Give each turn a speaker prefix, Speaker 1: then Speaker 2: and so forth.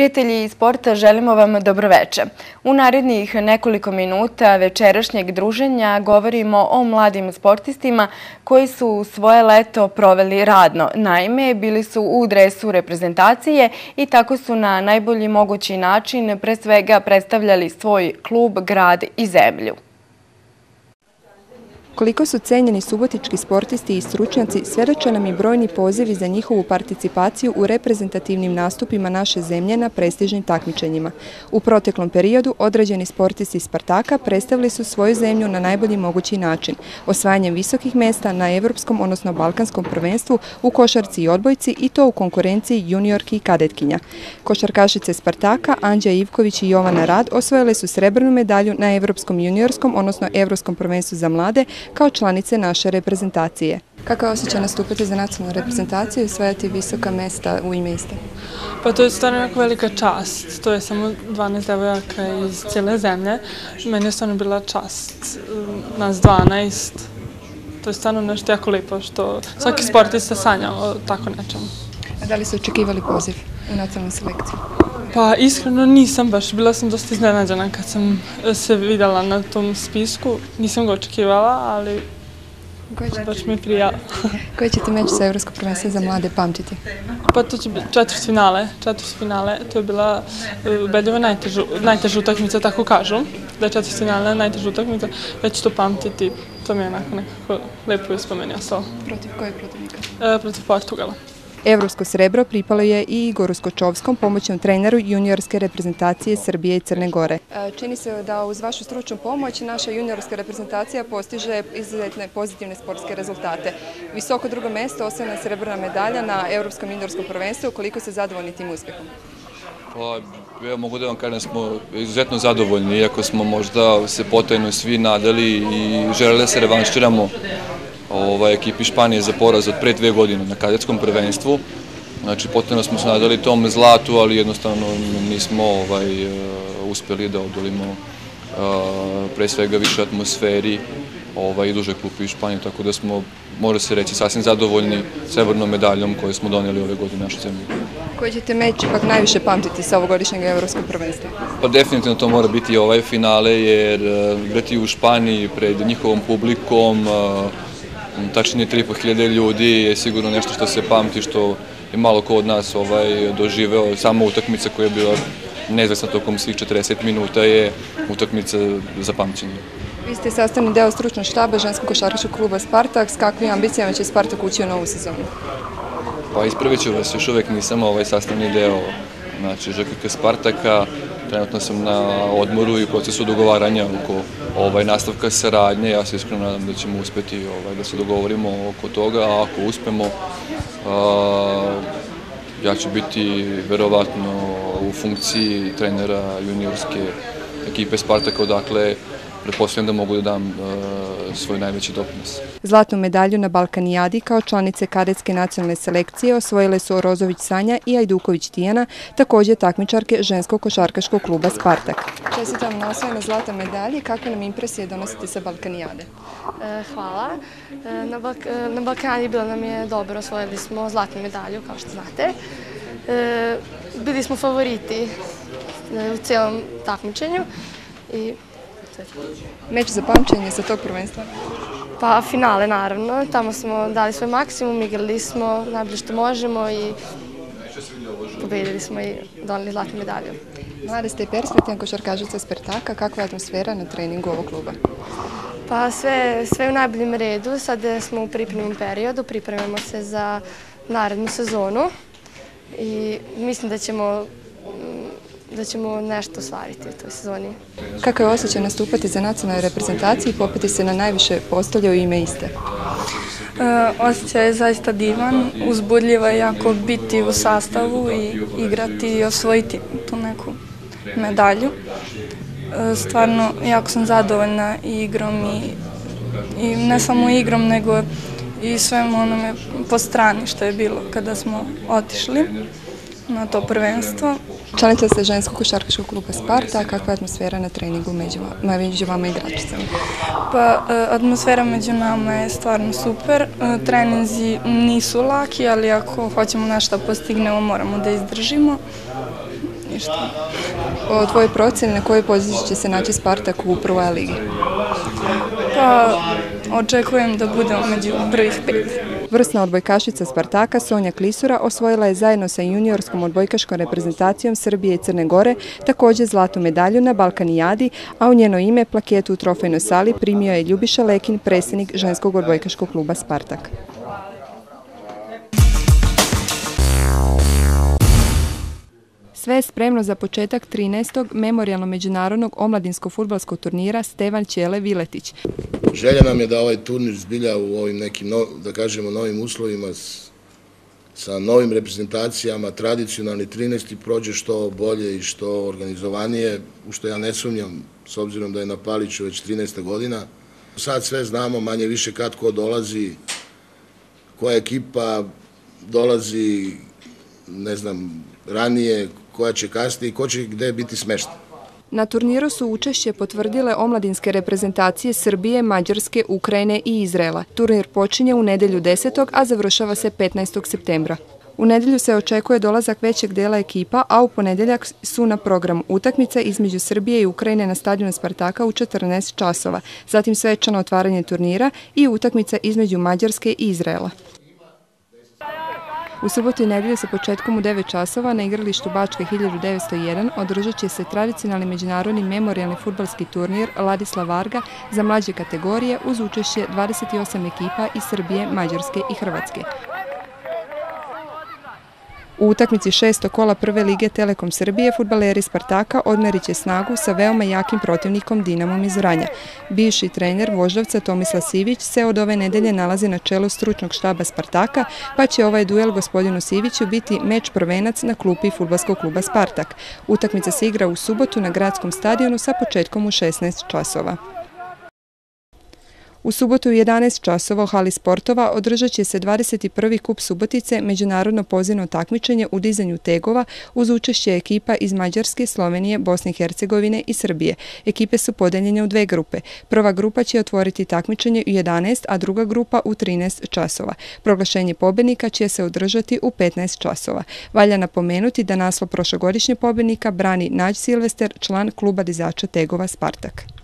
Speaker 1: Prijatelji sporta, želimo vam dobroveče. U narednih nekoliko minuta večerašnjeg druženja govorimo o mladim sportistima koji su svoje leto proveli radno. Naime, bili su u dresu reprezentacije i tako su na najbolji mogući način pre svega predstavljali svoj klub, grad i zemlju.
Speaker 2: Koliko su cenjeni subotički sportisti i stručnjaci, svedoče nam i brojni pozivi za njihovu participaciju u reprezentativnim nastupima naše zemlje na prestižnim takmičenjima. U proteklom periodu određeni sportisti iz Spartaka predstavili su svoju zemlju na najbolji mogući način, osvajanjem visokih mesta na evropskom, odnosno balkanskom prvenstvu u košarci i odbojci i to u konkurenciji juniorki i kadetkinja. Košarkašice Spartaka, Anđa Ivković i Jovana Rad osvojile su srebrnu medalju na evropskom juniorskom, odnosno evropskom prvenstvu za mlade, kao članice naše reprezentacije. Kako je osjećaj nastupati za nacionalnu reprezentaciju i osvajati visoka mesta u ime iste?
Speaker 3: Pa to je stvarno jako velika čast. To je samo 12 devojaka iz cijele zemlje. Meni je stvarno bila čast. Nas 12. To je stvarno nešto jako lijepo što svaki sportista sanja o tako nečemu.
Speaker 2: A da li ste očekivali poziv u nacionalnu selekciju?
Speaker 3: Pa iskreno nisam baš, bila sam dosta iznenađena kad sam se videla na tom spisku. Nisam ga očekivala, ali baš mi prija.
Speaker 2: Koji ćete meč sa Evropskog prvenstva za mlade pamtiti?
Speaker 3: Pa to će biti četvrt finale, četvrt finale. To je bila ubedljiva najteža utakmica, tako kažu. Da je četvrt finale najteža utakmica. Ću to pamtiti, to mi je onako nekako lepo ispomenio ostalo.
Speaker 2: Protiv kojeg protivnika?
Speaker 3: Protiv Portugala.
Speaker 2: Evropsko srebro pripalo je i Igoru Skočovskom, pomoćnom treneru juniorske reprezentacije Srbije i Crne Gore. Čini se da uz vašu stručnu pomoć naša juniorska reprezentacija postiže izuzetne pozitivne sportske rezultate. Visoko drugo mesto, osvojena srebrna medalja na Evropskom juniorskom prvenstvu. Koliko ste zadovoljni tim uspjehom?
Speaker 4: Pa, ja mogu da vam kažem da smo izuzetno zadovoljni, iako smo možda se potajno svi nadali i želeli da se revanširamo ovaj, ekipi Španije za poraz od pre dve godine na kadetskom prvenstvu. Znači, potrebno smo se nadali tom zlatu, ali jednostavno nismo ovaj, uspeli da odolimo pre svega više atmosferi ovaj, i duže klupi u Španiji, tako da smo, mora se reći, sasvim zadovoljni srebrnom medaljom koju smo donijeli ove godine naše zemlje.
Speaker 2: Koji ćete meč ipak najviše pamtiti sa ovogodišnjeg evropskog prvenstva?
Speaker 4: Pa definitivno to mora biti ovaj finale, jer igrati u Španiji pred njihovom publikom, tačnije 3.500 ljudi je sigurno nešto što se pamti, što je malo ko od nas ovaj, doživeo. Sama utakmica koja je bila nezvesna tokom svih 40 minuta je utakmica za pamćenje.
Speaker 2: Vi ste sastavni deo stručnog štaba ženskog košarkaškog kluba Spartak. S kakvim ambicijama će Spartak ući u novu sezonu?
Speaker 4: Pa ispravit ću vas, još uvek nisam ovaj sastavni deo znači, ŽKK Spartaka. Trenutno sam na odmoru i procesu dogovaranja oko ovaj, nastavka saradnje. Ja se iskreno nadam da ćemo uspeti ovaj, da se dogovorimo oko toga, a ako uspemo, a, ja ću biti verovatno u funkciji trenera juniorske ekipe Spartaka, odakle pretpostavljam da mogu da dam svoj najveći doprinos.
Speaker 2: Zlatnu medalju na Balkanijadi kao članice kadetske nacionalne selekcije osvojile su Orozović Sanja i Ajduković Tijana, također takmičarke ženskog košarkaškog kluba Spartak. Čestitam na osvojene zlata medalje. Kakve nam impresije donosite sa Balkanijade?
Speaker 5: Hvala. Na Balkanijadi bilo nam je dobro, osvojili smo zlatnu medalju, kao što znate. Bili smo favoriti u cijelom takmičenju i
Speaker 2: Meč za pamćenje sa tog prvenstva?
Speaker 5: Pa finale naravno, tamo smo dali svoj maksimum, igrali smo najbolje što možemo i pobedili smo i donili zlatnu medalju.
Speaker 2: Mlade ste i perspektivan košarkažica Spartaka, kakva je atmosfera na treningu ovog kluba?
Speaker 5: Pa sve, sve u najboljem redu, sad smo u pripremnom periodu, pripremamo se za narednu sezonu i mislim da ćemo da ćemo nešto stvariti u toj sezoni.
Speaker 2: Kako je osjećaj nastupati za nacionalnoj reprezentaciji i popiti se na najviše postolje u ime iste?
Speaker 6: Osjećaj je zaista divan, uzbudljivo je jako biti u sastavu i igrati i osvojiti tu neku medalju. Stvarno, jako sam zadovoljna igrom i, i ne samo igrom, nego i svem onome po strani što je bilo kada smo otišli na to prvenstvo.
Speaker 2: Članica ste ženskog košarkaškog kluba Sparta, kakva je atmosfera na treningu među vama igračicama?
Speaker 6: Pa, atmosfera među nama je stvarno super. Treninzi nisu laki, ali ako hoćemo nešto postignemo, moramo da izdržimo. ništa.
Speaker 2: O tvojoj procjeni na kojoj poziciji će se naći Spartak u prvoj ligi?
Speaker 6: Pa očekujem da budemo među prvih pet.
Speaker 2: Vrsna odbojkašica Spartaka Sonja Klisura osvojila je zajedno sa juniorskom odbojkaškom reprezentacijom Srbije i Crne Gore također zlatu medalju na Balkanijadi, a u njeno ime plaketu u trofejnoj sali primio je Ljubiša Lekin, predsjednik ženskog odbojkaškog kluba Spartak. Sve je spremno za početak 13. memorialno međunarodnog omladinskog futbalskog turnira Stevan Ćele Viletić.
Speaker 7: Želja nam je da ovaj turnir zbilja u ovim nekim, da kažemo, novim uslovima sa novim reprezentacijama, tradicionalni 13. prođe što bolje i što organizovanije, u što ja ne sumnjam, s obzirom da je na Paliću već 13. godina. Sad sve znamo manje više kad ko dolazi, koja ekipa dolazi, ne znam, ranije, koja će kasnije i ko će gde biti smešta.
Speaker 2: Na turniru su učešće potvrdile omladinske reprezentacije Srbije, Mađarske, Ukrajine i Izraela. Turnir počinje u nedelju 10. a završava se 15. septembra. U nedelju se očekuje dolazak većeg dela ekipa, a u ponedeljak su na programu utakmice između Srbije i Ukrajine na stadionu Spartaka u 14 časova, zatim svečano otvaranje turnira i utakmica između Mađarske i Izraela. U subotu i nedjelju sa početkom u 9 časova na igralištu Bačke 1901 održat će se tradicionalni međunarodni memorialni futbalski turnir Ladislav Varga za mlađe kategorije uz učešće 28 ekipa iz Srbije, Mađarske i Hrvatske. U utakmici šesto kola prve lige Telekom Srbije futbaleri Spartaka odmerit će snagu sa veoma jakim protivnikom Dinamom iz Vranja. Bivši trener Voždovca Tomislav Sivić se od ove nedelje nalazi na čelu stručnog štaba Spartaka, pa će ovaj duel gospodinu Siviću biti meč prvenac na klupi futbalskog kluba Spartak. Utakmica se igra u subotu na gradskom stadionu sa početkom u 16 časova. U subotu u 11 časova u hali sportova održat će se 21. kup Subotice, međunarodno pozivno takmičenje u dizanju tegova uz učešće ekipa iz Mađarske, Slovenije, Bosne i Hercegovine i Srbije. Ekipe su podeljene u dve grupe. Prva grupa će otvoriti takmičenje u 11, a druga grupa u 13 časova. Proglašenje pobednika će se održati u 15 časova. Valja napomenuti da naslov prošlogodišnje pobednika brani Nađ Silvester, član kluba dizača tegova Spartak.